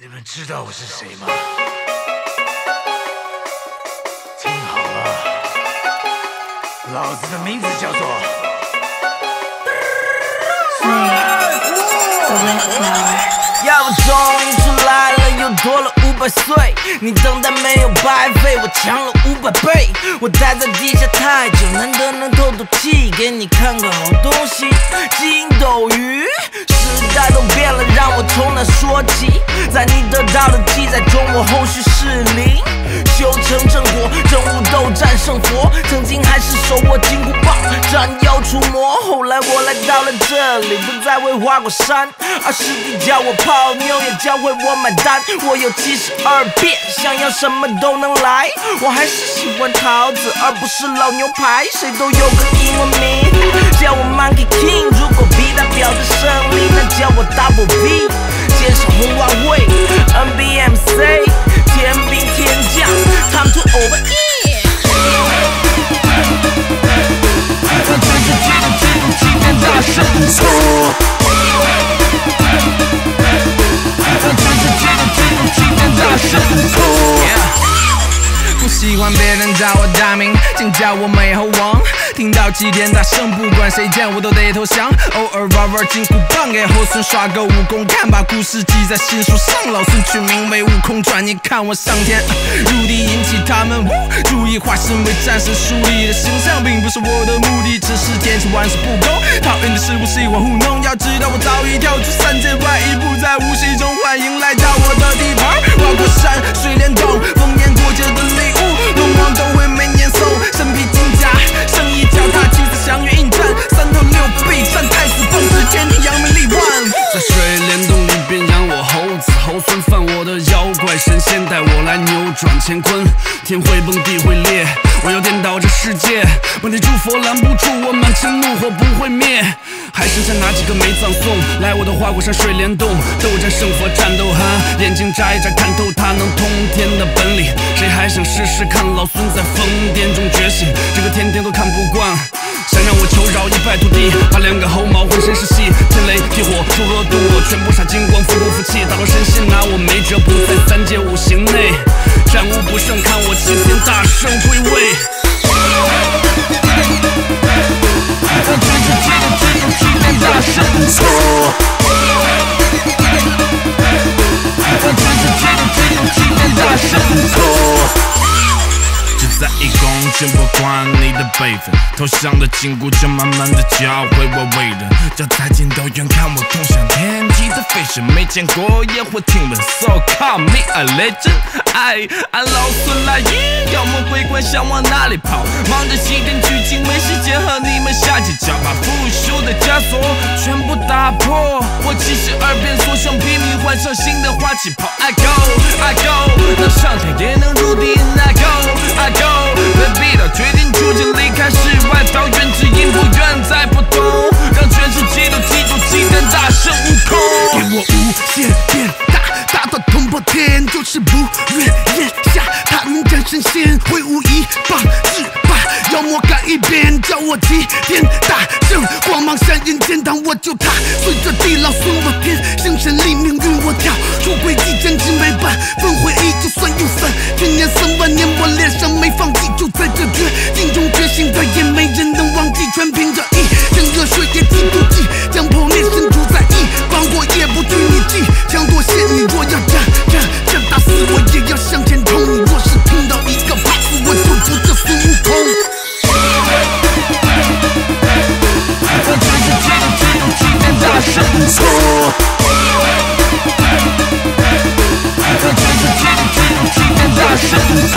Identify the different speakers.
Speaker 1: 你们知道我是谁吗？听好了，老子的名字叫做。
Speaker 2: 要我终于出来了，又多了五百岁。你等待没有白费，我强了五百倍。我待在地下太久，难得能透透气，给你看个好东西。筋斗鱼，时代都变了，让我从哪说起？在你得到的记载中，我后续是零。修成正果，真悟斗战胜佛。曾经还是手握金箍棒，斩妖除魔。我来到了这里，不再为花果山，而师弟教我泡妞，也教会我买单。我有七十二变，想要什么都能来。我还是喜欢桃子，而不是老牛排。谁都有个英文名，叫我 Monkey King。如果 B 代表着胜利，那叫我 Double V。肩上红袜位，NBMC，天兵天将，Time to overeat。
Speaker 3: 不喜欢别人叫我大名，请叫我美猴王。听到齐天大圣，不管谁见我都得投降。偶尔玩玩金箍棒，给猴孙耍个武功，看把故事记在心书上。老孙取名为悟空传，你看我上天入地，引起他们注意。化身为战神树立的形象，并不是我的目的，只是坚持万事不公。讨厌的是不喜欢糊弄，要知道我早已跳出三界外，一步在无形中欢迎来到我的地盘。跨过山水帘洞，烽烟乾坤，天会崩地会裂，我要颠倒这世界，问题诸佛拦不住我满城怒火不会灭，还剩下哪几个没葬送？来我的花果山水帘洞，斗战胜佛战斗哈，眼睛眨一眨看透他能通天的本领，谁还想试试看老孙在疯癫中觉醒？这个天天都看不惯。想让我求饶一败涂地，把两个猴毛浑身是戏，天雷地火出恶毒我，全部杀精光，服不服气？打落神仙拿我没辙，不在三界五行内，想，看我齐天大圣归一公斤，不管你的辈分，头上的紧箍就慢慢的教会我为人，叫再见都远看我通向天际的飞升，没见过也会听闻，So call me a legend，哎，按老孙来也，妖魔鬼怪想往哪里跑？忙着西天取经，没时间和你们下计较，把腐朽的枷锁全部打破。我七十二变，所向披靡，换上新的花旗袍。I go I go，能上天也能入地，I go I go，
Speaker 4: 给我无限变大，大到捅破天，就是不愿咽下。踏云战神仙，挥舞一棒制霸妖魔干一边，叫我齐天大圣，光芒闪人天堂我就踏，碎这地老孙我天，生神力命运我跳，出轨迹真知没办，分回 Shut